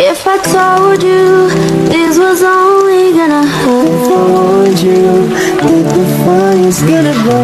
If I told you this was only gonna hurt If I warned you that the fire's gonna burn.